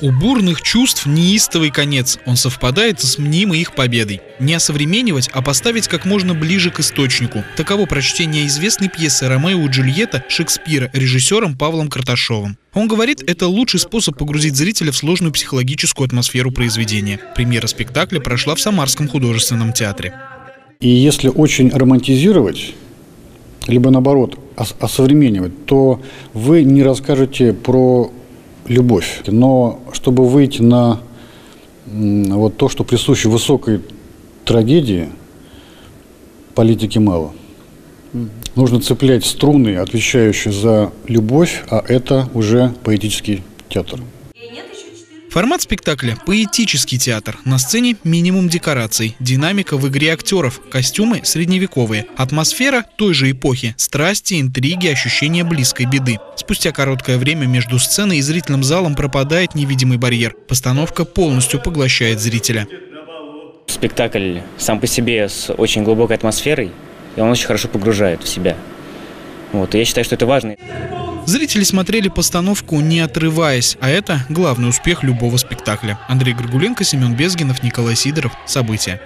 У бурных чувств неистовый конец, он совпадает с мнимой их победой. Не осовременивать, а поставить как можно ближе к источнику. Таково прочтение известной пьесы «Ромео и Джульетта» Шекспира режиссером Павлом Карташовым. Он говорит, это лучший способ погрузить зрителя в сложную психологическую атмосферу произведения. Премьера спектакля прошла в Самарском художественном театре. И если очень романтизировать, либо наоборот ос- осовременивать, то вы не расскажете про любовь. Но чтобы выйти на вот то, что присуще высокой трагедии, политики мало. Нужно цеплять струны, отвечающие за любовь, а это уже поэтический театр. Формат спектакля – поэтический театр. На сцене минимум декораций, динамика в игре актеров, костюмы средневековые, атмосфера той же эпохи, страсти, интриги, ощущение близкой беды. Спустя короткое время между сценой и зрительным залом пропадает невидимый барьер. Постановка полностью поглощает зрителя. Спектакль сам по себе с очень глубокой атмосферой, и он очень хорошо погружает в себя. Вот, и я считаю, что это важно. Зрители смотрели постановку не отрываясь, а это главный успех любого спектакля. Андрей Горгуленко, Семен Безгинов, Николай Сидоров. События.